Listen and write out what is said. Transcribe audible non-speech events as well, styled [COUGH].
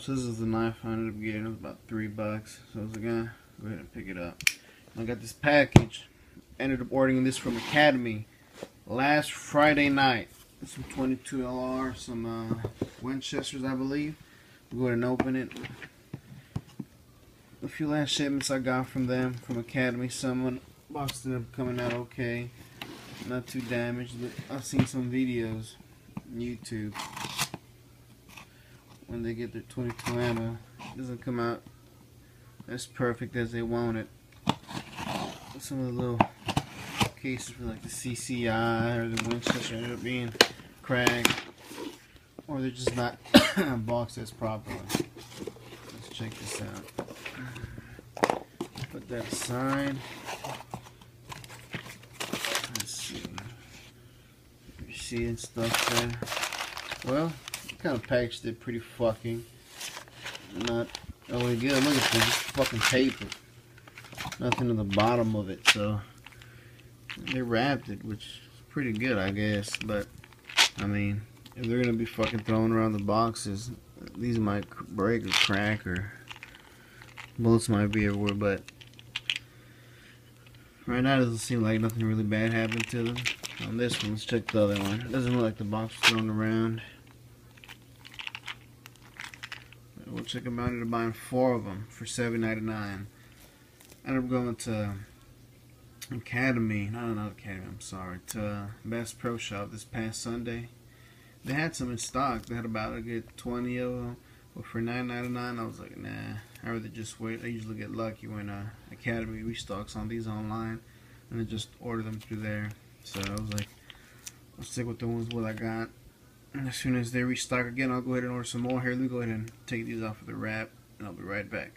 So this is the knife I ended up getting. It was about three bucks. So I was like, eh, go ahead and pick it up. I got this package. Ended up ordering this from Academy last Friday night. Some 22 LR, some uh, Winchesters, I believe. We'll go ahead and open it. A few last shipments I got from them from Academy. Some boxed ended up coming out okay, not too damaged. I've seen some videos on YouTube when they get their 22 ammo. It doesn't come out as perfect as they want it. Some of the little cases for like the CCI or the Winchester end up being cracked, or they're just not [COUGHS] boxed as properly. Let's check this out. Put that aside. Let's see. You see and stuff there. Well, kind of packaged it pretty fucking. Not really good. Look at this, fucking paper. Nothing in the bottom of it, so they wrapped it, which is pretty good, I guess. But I mean, if they're gonna be fucking throwing around the boxes, these might break or crack or bullets might be everywhere. But right now, it doesn't seem like nothing really bad happened to them. On this one, let's check the other one. It doesn't look like the box was thrown around. Out. I ended up buying four of them for $7.99. I ended up going to Academy, no, not Academy, I'm sorry, to Bass Pro Shop this past Sunday. They had some in stock. They had about a good 20 of them. But for $9.99, I was like, nah, I'd rather just wait. I usually get lucky when uh, Academy restocks on these online and then just order them through there. So I was like, I'll stick with the ones what I got. And as soon as they restock again, I'll go ahead and order some more. Here, let me go ahead and take these off of the wrap, and I'll be right back.